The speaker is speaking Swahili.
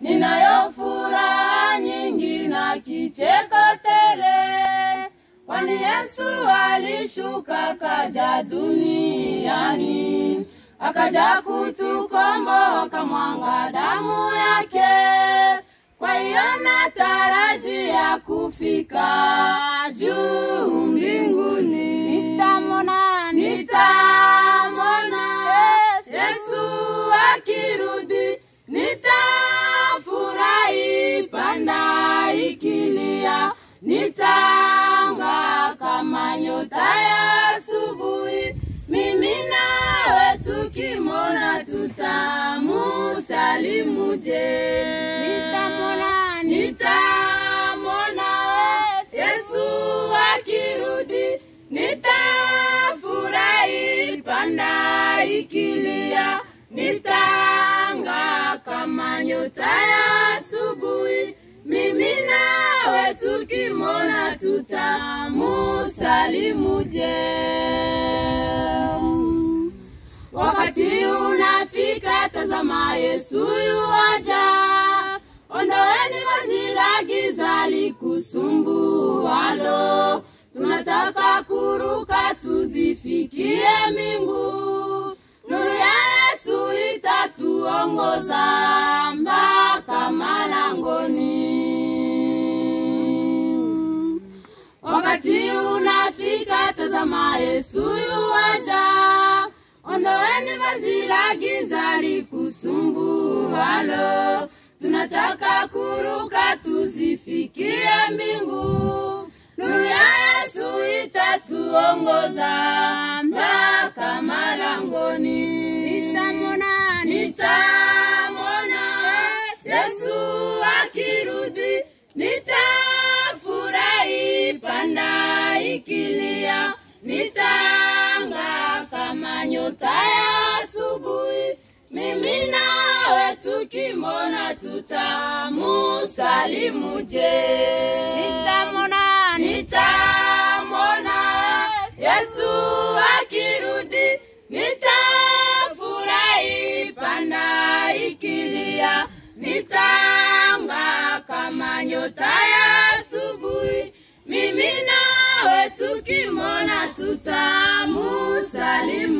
ninayo furaha nyingi na kicheko tele, kwani Yesu alishuka kaja duniani, akaja kutukomboa, kamwanga damu yake. Kwa hiyo natarajia kufika juu mbinguni, nitamona, nitamona Yesu. Akirudi, nitafurahi panda ikilia, nitanga kama nyota ya asubuhi. Mimi nawe tukimona tutamusalimu je? Nitamona, nitamona Yesu akirudi, nitafurahi panda ikilia, nitanga kama nyota ya tukimona tutamusalimu je? Wakati unafika, tazama Yesu yuaja. Ondoeni vazi la giza likusumbualo, tunataka kuruka tuzifikie mingu Nuru ya Yesu itatuongoza Wakati unafika, tazama Yesu yuwaja. Ondoeni vazi la giza likusumbualo, tunataka kuruka tuzifikie mbingu. Nuru ya Yesu itatuongoza nyota ya asubuhi. Mimi nawe tukimona tutamusalimu je? nitamona nitamona Yesu akirudi, nitafurahi panda ikilia, nitanga kama nyota ya asubuhi. Mimi nawe tukimona tutamusalimu?